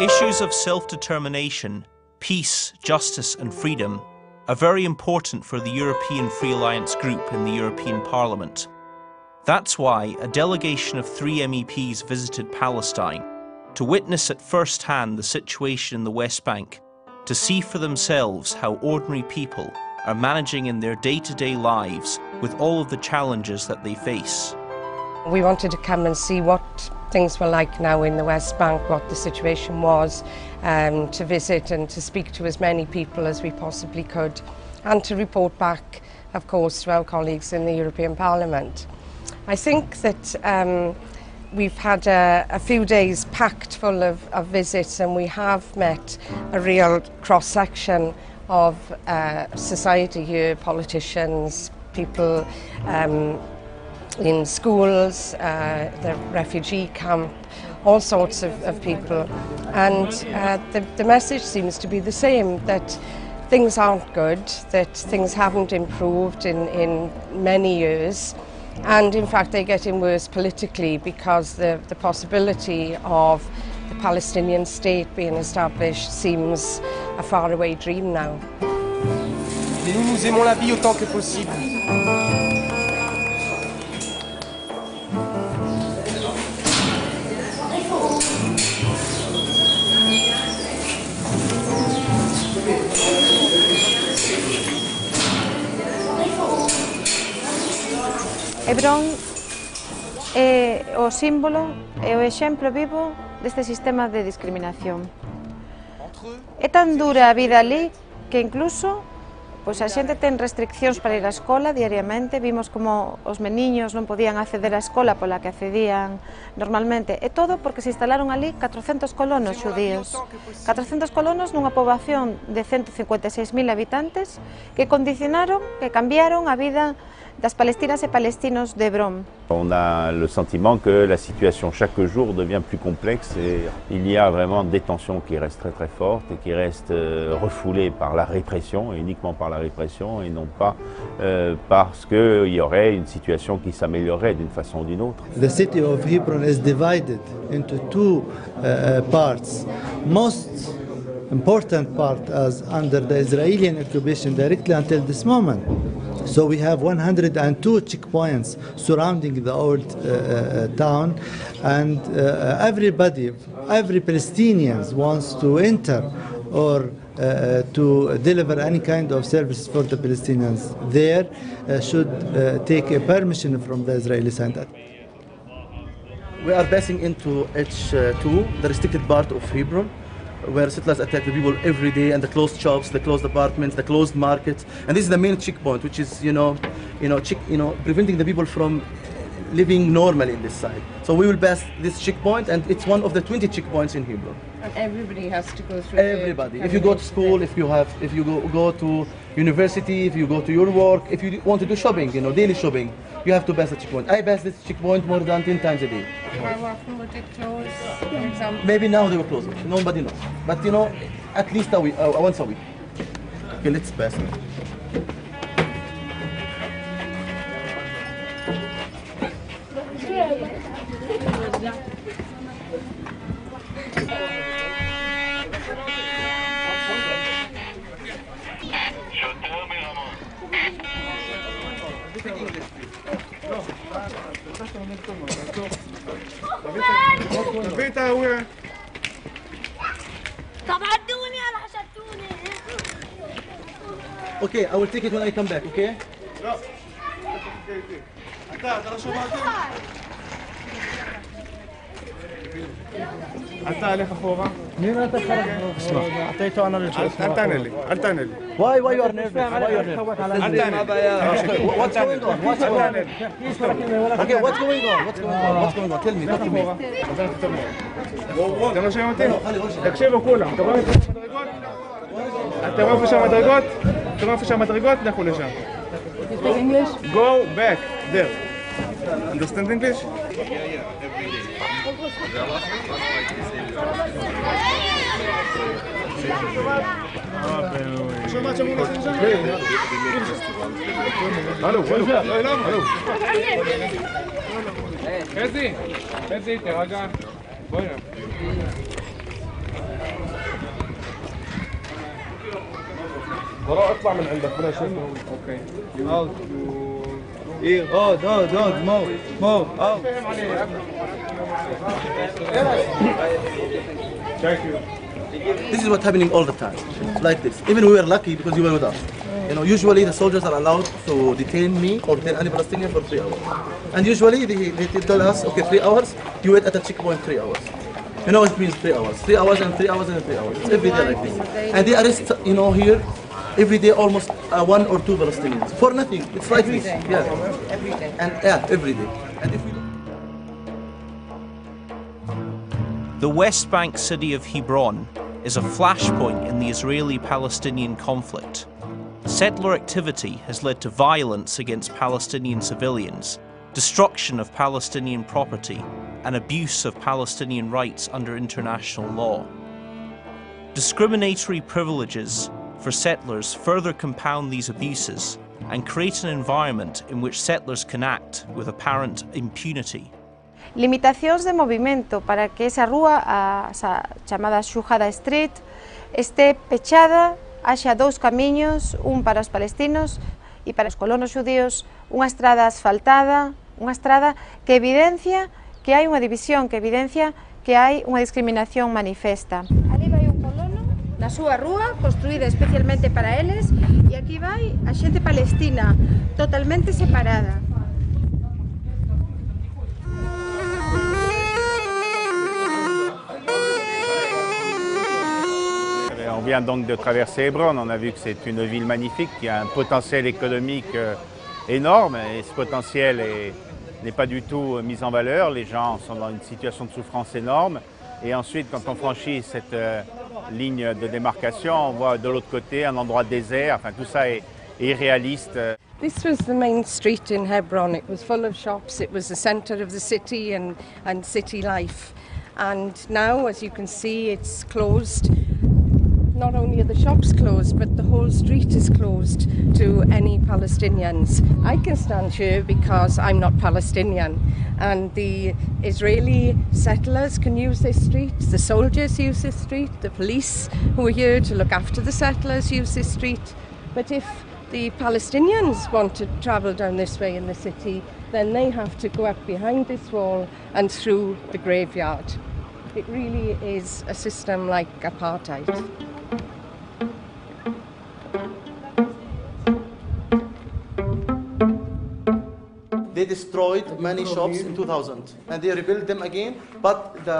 Issues of self determination, peace, justice, and freedom are very important for the European Free Alliance group in the European Parliament. That's why a delegation of three MEPs visited Palestine to witness at first hand the situation in the West Bank, to see for themselves how ordinary people are managing in their day to day lives with all of the challenges that they face. We wanted to come and see what things were like now in the West Bank, what the situation was, um, to visit and to speak to as many people as we possibly could, and to report back, of course, to our colleagues in the European Parliament. I think that um, we've had a, a few days packed full of, of visits and we have met a real cross-section of uh, society here, politicians, people um, in schools, uh, the refugee camp, all sorts of, of people. And uh, the, the message seems to be the same, that things aren't good, that things haven't improved in, in many years. And in fact, they're getting worse politically because the, the possibility of the Palestinian state being established seems a faraway dream now. Nous, nous aimons la vie autant que possible. Hebrón é o símbolo e o exemplo vivo deste sistema de discriminación. É tan dura a vida ali que incluso pois a xente ten restriccións para ir á escola diariamente, vimos como os meniños non podían acceder á escola pola que accedían normalmente, e todo porque se instalaron ali 400 colonos xudíos. 400 colonos nunha poboación de 156.000 habitantes que condicionaron, que cambiaron a vida das palestinas et palestinos d'Hébron. On a le sentiment que la situation chaque jour devient plus complexe et il y a vraiment des tensions qui restent très très fortes et qui restent euh, refoulées par la répression, et uniquement par la répression et non pas euh, parce qu'il y aurait une situation qui s'améliorerait d'une façon ou d'une autre. The city of Hebron is divided into two uh, parts. Most important part as under the Israeli occupation directly until this moment. So we have 102 checkpoints surrounding the old uh, uh, town, and uh, everybody, every Palestinian wants to enter or uh, to deliver any kind of services for the Palestinians there uh, should uh, take a permission from the Israeli side. We are passing into H2, the restricted part of Hebron where settlers attack the people every day and the closed shops, the closed apartments, the closed markets. And this is the main checkpoint, which is, you know, you know, check, you know, preventing the people from living normally in this side. So we will pass this checkpoint and it's one of the 20 checkpoints in Hebron. And everybody has to go through Everybody. If you go to school, if you have, if you go, go to university, if you go to your work, if you want to do shopping, you know, daily shopping, you have to pass the checkpoint. I pass this checkpoint more than 10 times a day. How often would it close, for? Maybe now they will close it. Nobody knows. But you know, at least a week, uh, once a week. Okay, let's pass it. طب عدوني أنا حشدتوني Okay, I will take it when I come back, okay? אתה הלך אחורה. מי אתה את אחורה. אתה איתו אנליסט. אל תענה לי, אל תענה לי. וואי וואי, you're nervous. אל תענה לי. What's going on? What's going on? Okay, אוקיי, what's going on? What's going on? What's going on? Tell me, what you mean? אתם לא שומעים אותי? לא, לא, לא תקשיבו כולם, אתם רואים איפה שהמדרגות? אתם רואים איפה שהמדרגות? אתם רואים איפה שהמדרגות? לכו לשם. Go back, there. Understand English? Yeah, yeah, every day. Hello, hello, hello. هاتي هاتي تراجع بوينا براء اطلع من عندك بلاش أوكي اوت Here, out, out, out, move, move, out. Thank you. This is what's happening all the time, like this. Even we were lucky because you were with us. You know, usually the soldiers are allowed to detain me or detain any Palestinian for three hours. And usually they, they tell us, okay, three hours, you wait at a checkpoint three hours. You know, it means three hours. Three hours and three hours and three hours. It's every day like this. And they arrest, you know, here, every day almost uh, one or two Palestinians. For nothing. It's like Every this. day. Yeah. Every day. And yeah, every day. And if we The West Bank city of Hebron is a flashpoint in the Israeli Palestinian conflict. Settler activity has led to violence against Palestinian civilians, destruction of Palestinian property, and abuse of Palestinian rights under international law. Discriminatory privileges for settlers further compound these abuses and create an environment in which settlers can act with apparent impunity. Limitacións de movimento para que esa rúa, a, esa chamada Xujada Street, este pechada, haxa dous camiños, un para os palestinos e para os colonos judíos, unha estrada asfaltada, unha estrada que evidencia que hai unha división, que evidencia que hai unha discriminación manifesta. Ali vai na súa rúa, construída especialmente para eles, e aquí vai a xente palestina, totalmente separada. Euh, On vient donc de traverser Hébron, on a vu que c'est une ville magnifique qui a un potentiel économique euh, énorme et ce potentiel est- n'est pas du tout euh, mis en valeur. Les gens sont dans une situation de souffrance énorme et ensuite quand on franchit cette euh, ligne de démarcation, on voit de l'autre côté un endroit désert, enfin tout ça est, est irréaliste. This was the main street in Hebron. It was full of shops. It was the centre of the city and, and city life. And now, as you can see, it's closed. Not only are the shops closed, but the whole street is closed to any Palestinians. I can stand here because I'm not Palestinian, and the Israeli settlers can use this street, the soldiers use this street, the police who are here to look after the settlers use this street. But if the Palestinians want to travel down this way in the city, then they have to go up behind this wall and through the graveyard. It really is a system like apartheid. They destroyed many shops in 2000 and they rebuilt them again, but the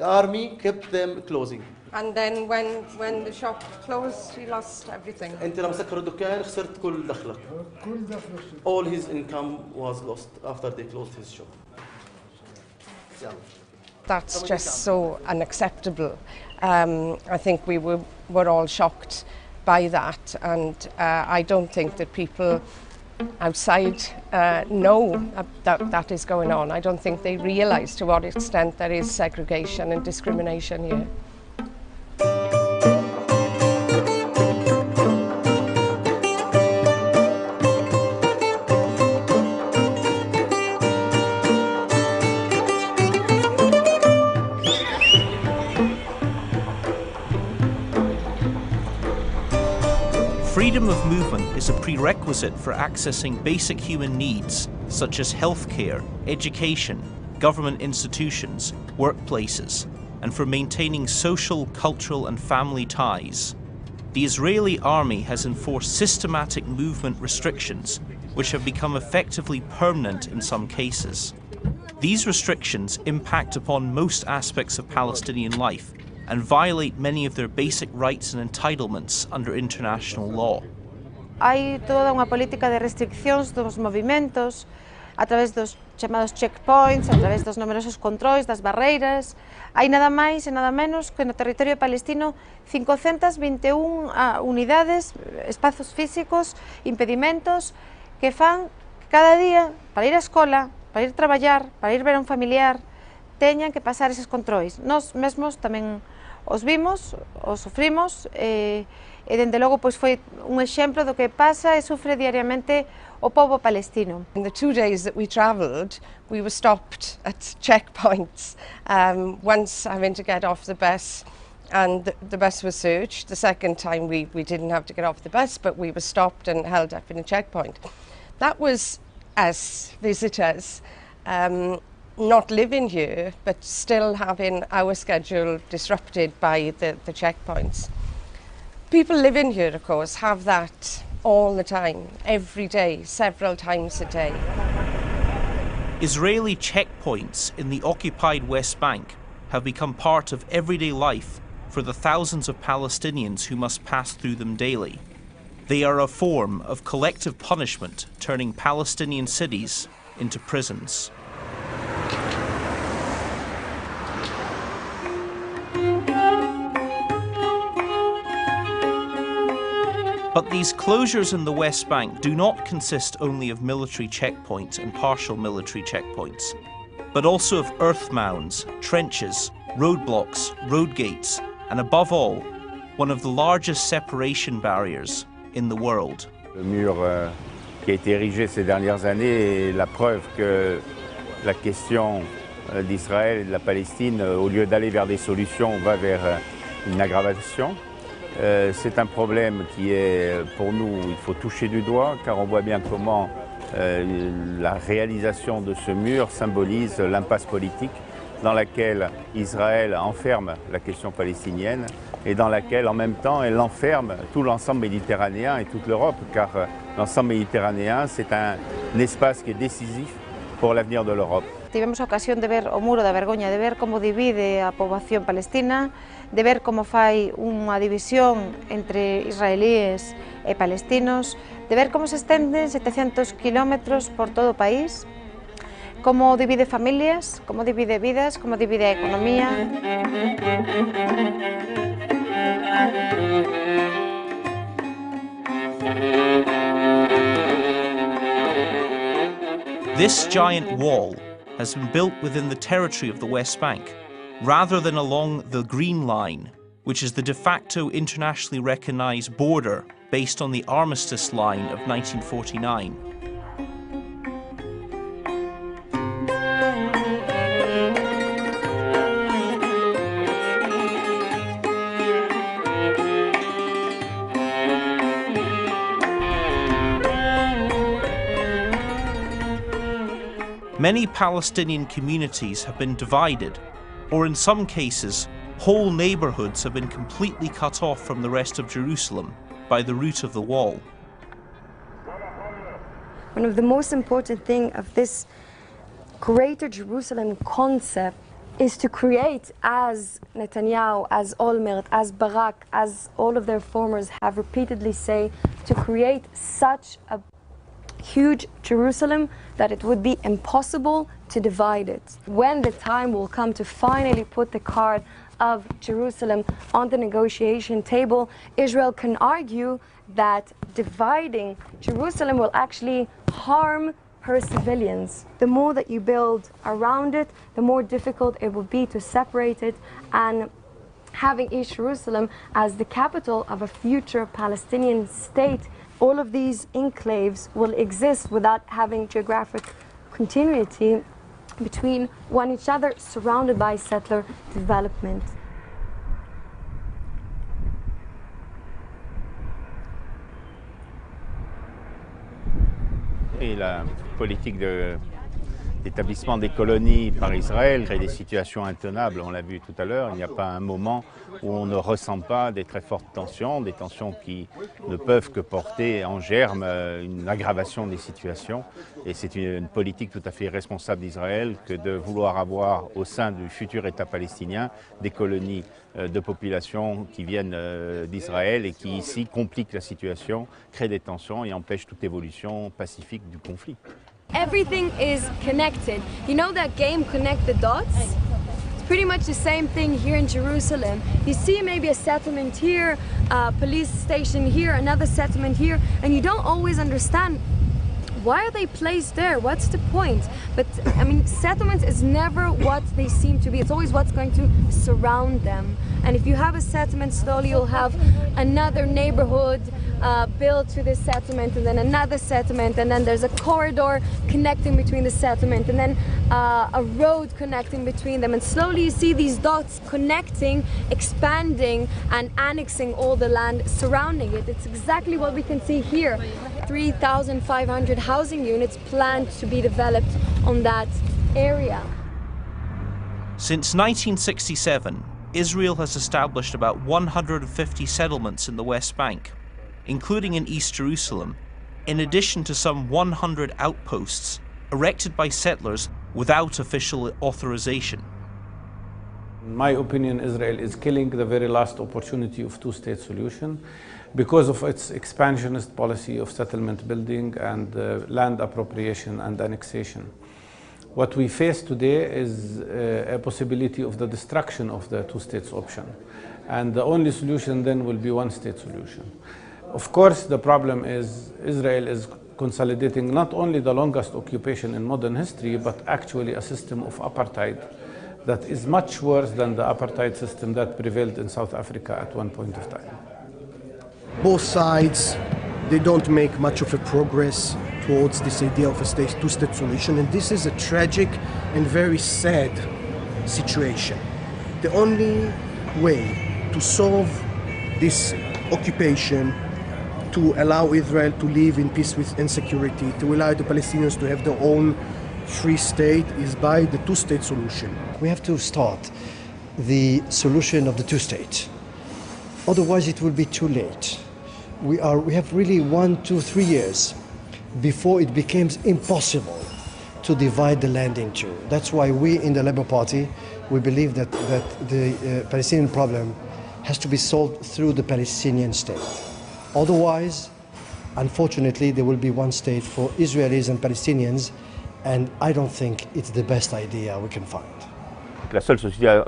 uh, army kept them closing. And then when, when the shop closed, he lost everything. انت لما سكروا الدكان خسرت كل دخلك. All his income was lost after they closed his shop. Yeah. that's just so unacceptable. Um, I think we were, were all shocked by that and uh, I don't think that people outside uh, know that that is going on. I don't think they realise to what extent there is segregation and discrimination here. Freedom of movement is a prerequisite for accessing basic human needs such as healthcare, education, government institutions, workplaces, and for maintaining social, cultural, and family ties. The Israeli army has enforced systematic movement restrictions, which have become effectively permanent in some cases. These restrictions impact upon most aspects of Palestinian life and violate many of their basic rights and entitlements under international law. Hai toda unha política de restriccións dos movimentos a través dos chamados checkpoints, a través dos numerosos controis, das barreiras. Hai nada máis e nada menos que no territorio palestino 521 ah, unidades, espazos físicos, impedimentos, que fan que cada día, para ir á escola, para ir traballar, para ir ver a un familiar, teñan que pasar eses controis. Nos mesmos tamén os vimos, os sufrimos, e, e dende logo pois foi un exemplo do que pasa e sufre diariamente o povo palestino. In the two days that we travelled, we were stopped at checkpoints. Um, once having to get off the bus and the, the bus was searched. The second time we, we didn't have to get off the bus, but we were stopped and held up in a checkpoint. That was us visitors, um, not living here, but still having our schedule disrupted by the, the checkpoints. People living here, of course, have that all the time, every day, several times a day. Israeli checkpoints in the occupied West Bank have become part of everyday life for the thousands of Palestinians who must pass through them daily. They are a form of collective punishment, turning Palestinian cities into prisons. But these closures in the West Bank do not consist only of military checkpoints and partial military checkpoints, but also of earth mounds, trenches, roadblocks, road gates, and above all, one of the largest separation barriers in the world. Le mur euh, qui a été érigé ces dernières années est la preuve que la question euh, d'Israël et de la Palestine, euh, au lieu d'aller vers des solutions, va vers euh, une aggravation. Euh, c'est un problème qui est pour nous, il faut toucher du doigt, car on voit bien comment euh, la réalisation de ce mur symbolise l'impasse politique dans laquelle Israël enferme la question palestinienne et dans laquelle en même temps elle enferme tout l'ensemble méditerranéen et toute l'Europe, car euh, l'ensemble méditerranéen c'est un, un espace qui est décisif pour l'avenir de l'Europe. Tivemos ocasión de ver o muro da vergoña, de ver como divide a poboación palestina, de ver como fai unha división entre israelíes e palestinos, de ver como se estenden 700 kilómetros por todo o país, como divide familias, como divide vidas, como divide economía. This giant wall has been built within the territory of the West Bank, rather than along the Green Line, which is the de facto internationally recognized border based on the Armistice Line of 1949. Many Palestinian communities have been divided, or in some cases, whole neighborhoods have been completely cut off from the rest of Jerusalem by the route of the wall. One of the most important thing of this greater Jerusalem concept is to create, as Netanyahu, as Olmert, as Barak, as all of their formers have repeatedly say, to create such a huge Jerusalem that it would be impossible to divide it. When the time will come to finally put the card of Jerusalem on the negotiation table, Israel can argue that dividing Jerusalem will actually harm her civilians. The more that you build around it, the more difficult it will be to separate it and having East Jerusalem as the capital of a future Palestinian state all of these enclaves will exist without having geographic continuity between one each other, surrounded by settler development. Et la politique de l'établissement des colonies par Israël crée des situations intenables, on l'a vu tout à l'heure, il n'y a pas un moment où on ne ressent pas des très fortes tensions, des tensions qui ne peuvent que porter en germe euh, une aggravation des situations. Et c'est une, politique tout à fait irresponsable d'Israël que de vouloir avoir au sein du futur État palestinien des colonies euh, de population qui viennent euh, d'Israël et qui ici compliquent la situation, créent des tensions et empêchent toute évolution pacifique du conflit. Everything is connected. You know that game Connect the Dots? It's pretty much the same thing here in Jerusalem. You see maybe a settlement here, a police station here, another settlement here, and you don't always understand why are they placed there? What's the point? But I mean, settlements is never what they seem to be. It's always what's going to surround them. And if you have a settlement, slowly you'll have another neighborhood uh, built to this settlement, and then another settlement, and then there's a corridor connecting between the settlement, and then uh, a road connecting between them. And slowly you see these dots connecting, expanding, and annexing all the land surrounding it. It's exactly what we can see here. 3,500 housing units planned to be developed on that area. Since 1967, Israel has established about 150 settlements in the West Bank, including in East Jerusalem, in addition to some 100 outposts erected by settlers without official authorization. In my opinion, Israel is killing the very last opportunity of two-state solution because of its expansionist policy of settlement building and uh, land appropriation and annexation. What we face today is uh, a possibility of the destruction of the two states option. And the only solution then will be one state solution. Of course, the problem is Israel is consolidating not only the longest occupation in modern history, but actually a system of apartheid that is much worse than the apartheid system that prevailed in South Africa at one point of time. Both sides, they don't make much of a progress towards this idea of a state, two-state solution, and this is a tragic and very sad situation. The only way to solve this occupation to allow Israel to live in peace with insecurity, to allow the Palestinians to have their own free state is by the two state solution. We have to start the solution of the two state. Otherwise, it will be too late. We, are, we have really one, two, three years before it becomes impossible to divide the land in two. That's why we in the Labour Party, we believe that, that the uh, Palestinian problem has to be solved through the Palestinian state. Otherwise, unfortunately, there will be one state for Israelis and Palestinians, and I don't think it's the best idea we can find. La seule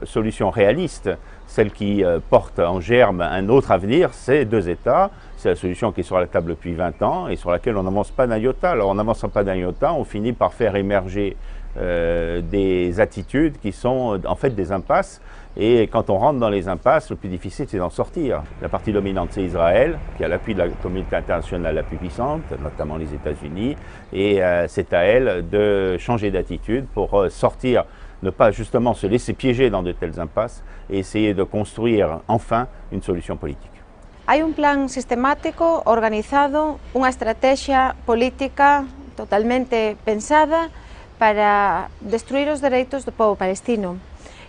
solution réaliste, celle qui euh, porte en germe un autre avenir, c'est deux États. C'est la solution qui est sur la table depuis 20 ans et sur laquelle on n'avance pas d'un iota. Alors en n'avançant pas d'un iota, on finit par faire émerger euh, des attitudes qui sont en fait des impasses et quand on rentre dans les impasses, le plus difficile, c'est d'en sortir. La partie dominante, c'est Israël, qui a l'appui de la communauté internationale la plus puissante, notamment les États-Unis. Et euh, c'est à elle de changer d'attitude pour euh, sortir, ne pas justement se laisser piéger dans de telles impasses et essayer de construire enfin une solution politique. Hai un plan sistemático, organizado, unha estrategia política totalmente pensada para destruir os dereitos do povo palestino.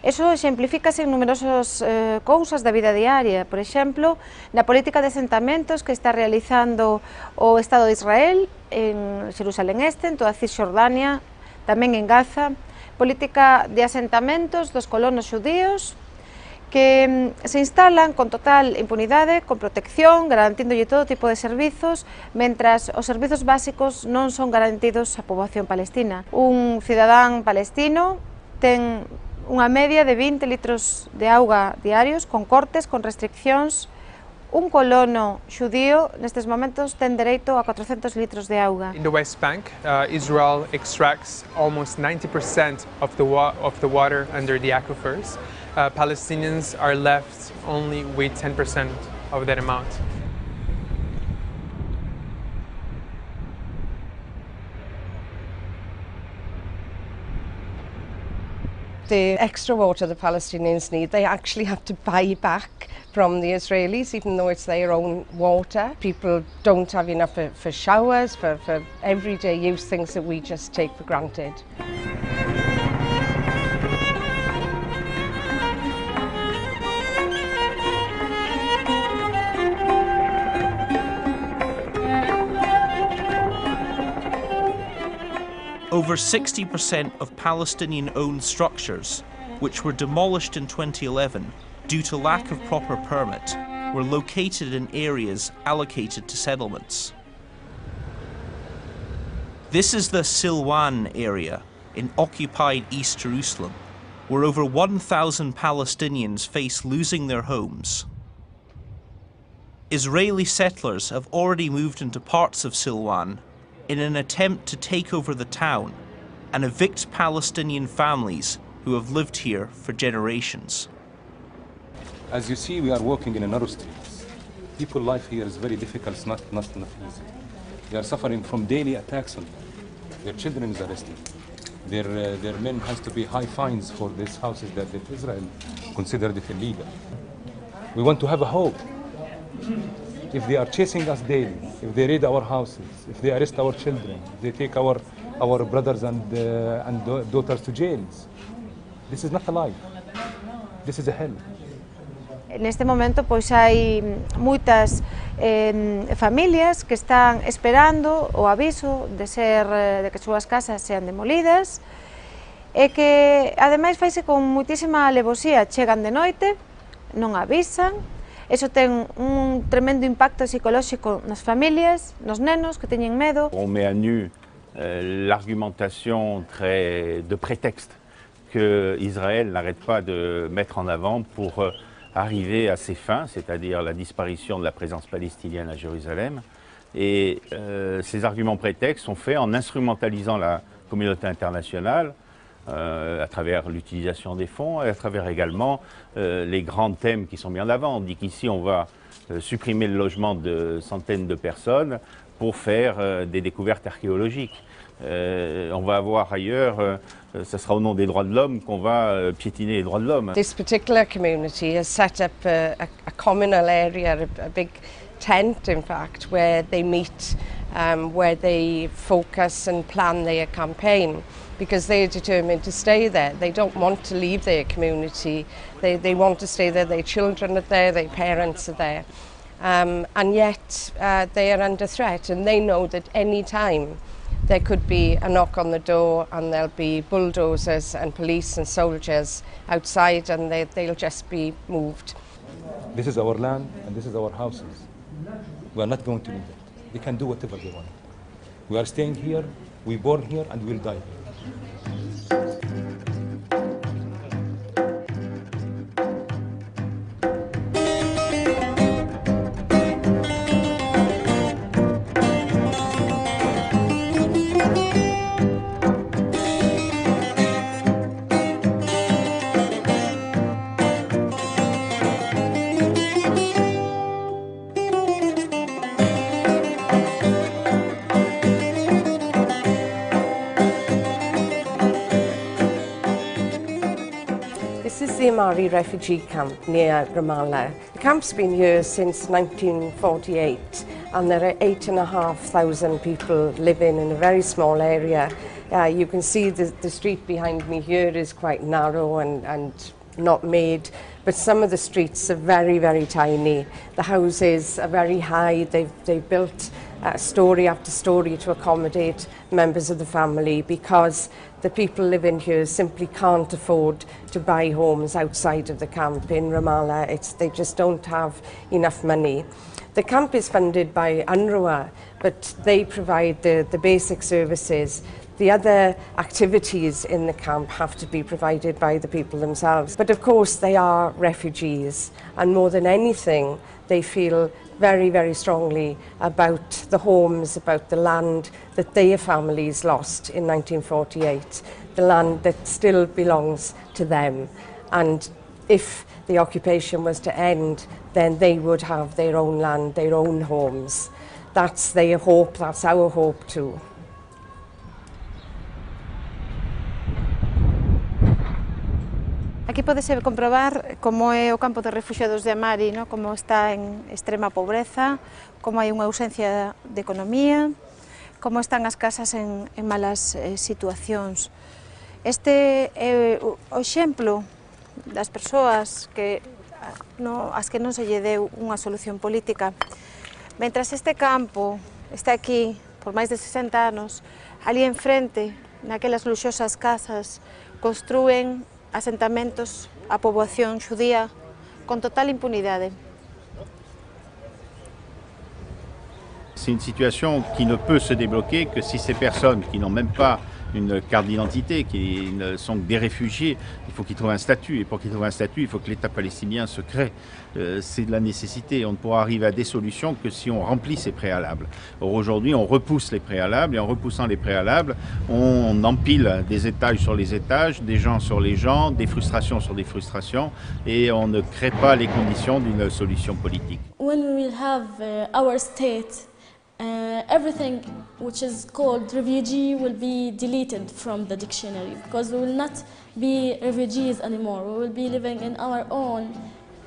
Eso exemplifícase en numerosas eh, cousas da vida diaria, por exemplo, na política de asentamentos que está realizando o Estado de Israel en Xerusalén Este, en toda Cisjordania, tamén en Gaza, política de asentamentos dos colonos xudíos, que mm, se instalan con total impunidade, con protección, garantíndolle todo tipo de servizos, mentras os servizos básicos non son garantidos á poboación palestina. Un cidadán palestino ten unha media de 20 litros de auga diarios, con cortes, con restriccións, un colono xudío nestes momentos ten dereito a 400 litros de auga. In the West Bank, uh, Israel extracts almost 90% of the, of the water under the aquifers. Uh, Palestinians are left only with 10% of that amount. the extra water the Palestinians need, they actually have to buy back from the Israelis, even though it's their own water. People don't have enough for, for showers, for, for everyday use, things that we just take for granted. Over 60% of Palestinian owned structures, which were demolished in 2011 due to lack of proper permit, were located in areas allocated to settlements. This is the Silwan area in occupied East Jerusalem, where over 1,000 Palestinians face losing their homes. Israeli settlers have already moved into parts of Silwan in an attempt to take over the town and evict Palestinian families who have lived here for generations. As you see, we are walking in a narrow street. People life here is very difficult, it's not, not, not easy. They are suffering from daily attacks on them. Their children is arrested. Their, uh, their men has to pay high fines for these houses that, that Israel considered it illegal. We want to have a hope. if they are chasing us daily, if they raid our houses, if they arrest our children, they take our, our brothers and, uh, and daughters to jails. This is not a life. This is a hell. Neste momento pois hai moitas eh, familias que están esperando o aviso de ser eh, de que as súas casas sean demolidas e que ademais faise con moitísima alevosía, chegan de noite, non avisan, Eso ten un tremendo impacto psicolóxico nas familias, nos nenos que teñen medo. On met à nu euh, l'argumentation très de prétexte que Israël n'arrête pas de mettre en avant pour euh, arriver à ses fins, c'est-à-dire la disparition de la présence palestinienne à Jérusalem. Et euh, ces arguments prétextes sont faits en instrumentalisant la communauté internationale à travers l'utilisation des fonds et à travers également les grands thèmes qui sont mis en avant. On dit qu'ici on va supprimer le logement de centaines de personnes pour faire des découvertes archéologiques. on va avoir ailleurs ce sera au nom des droits de l'homme qu'on va euh, piétiner les droits de l'homme. This particular community has set up a, a, communal area, a big tent in fact, where they meet, um, where they focus and plan their campaign because they're determined to stay there. They don't want to leave their community. They, they want to stay there. Their children are there, their parents are there. Um, and yet uh, they are under threat and they know that any time there could be a knock on the door and there'll be bulldozers and police and soldiers outside and they, they'll just be moved. This is our land and this is our houses. We are not going to leave it. They can do whatever they want. We are staying here, we born here and we'll die here. Kalahari refugee camp near Ramallah. The camp's been here since 1948 and there are eight and a half thousand people living in a very small area. Uh, you can see the, the street behind me here is quite narrow and, and not made but some of the streets are very very tiny the houses are very high they've they've built uh, story after story to accommodate members of the family because the people living here simply can't afford to buy homes outside of the camp in Ramallah. It's, they just don't have enough money. The camp is funded by UNRWA, but they provide the, the basic services. The other activities in the camp have to be provided by the people themselves. But of course, they are refugees, and more than anything, they feel very, very strongly about the homes, about the land that their families lost in 1948, the land that still belongs to them. And if the occupation was to end, then they would have their own land, their own homes. That's their hope, that's our hope too. Aquí podese comprobar como é o campo de refugiados de Amari, no? como está en extrema pobreza, como hai unha ausencia de economía, como están as casas en, en malas eh, situacións. Este é eh, o exemplo das persoas que no, as que non se lle deu unha solución política. Mentras este campo está aquí por máis de 60 anos, ali enfrente, naquelas luxosas casas, construen asentamentos a poboación xudía con total impunidade. C'est une situation qui ne peut se débloquer que si ces personnes qui n'ont même pas une carte d'identité, qui ne sont que des réfugiés. Il faut qu'ils trouvent un statut. Et pour qu'ils trouvent un statut, il faut que l'État palestinien se crée. Euh, c'est de la nécessité. On ne pourra arriver à des solutions que si on remplit ces préalables. Or aujourd'hui, on repousse les préalables et en repoussant les préalables, on empile des étages sur les étages, des gens sur les gens, des frustrations sur des frustrations et on ne crée pas les conditions d'une solution politique. Uh, state, uh, everything which is called refugee will be deleted from the dictionary because we will not be refugees anymore. We will be living in our own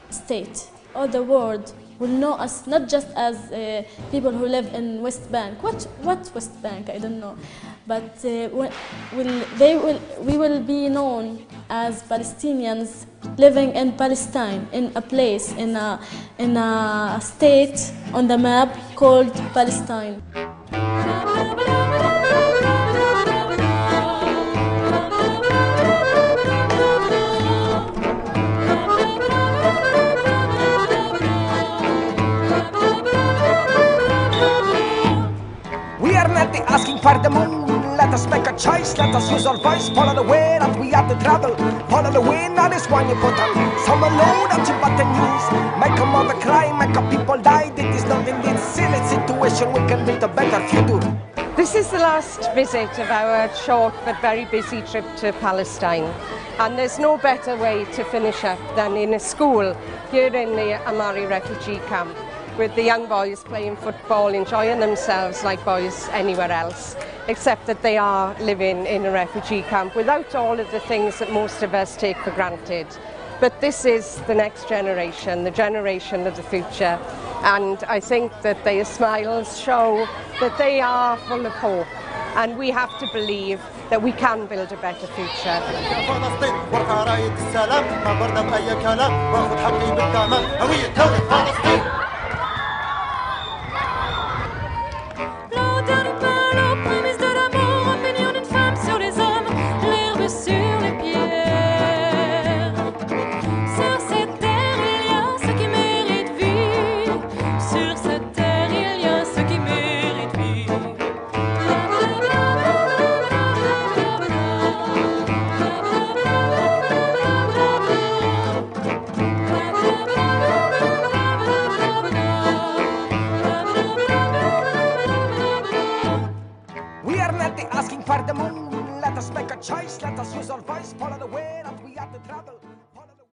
state. All the world will know us not just as uh, people who live in West Bank. What what West Bank? I don't know, but uh, will, they will we will be known as Palestinians living in Palestine in a place in a in a state on the map called Palestine. We are not asking for the moon. Let us make a choice. Let us use our voice. Follow the way that we have to travel. Follow the way, not this one you put on. Some alone that you the news. Make a mother cry, make a people die. It is not in this silly situation. We can build a better future. This is the last visit of our short but very busy trip to Palestine. And there's no better way to finish up than in a school here in the Amari refugee camp with the young boys playing football, enjoying themselves like boys anywhere else, except that they are living in a refugee camp without all of the things that most of us take for granted. But this is the next generation, the generation of the future, and I think that their smiles show that they are full of hope, and we have to believe that we can build a better future.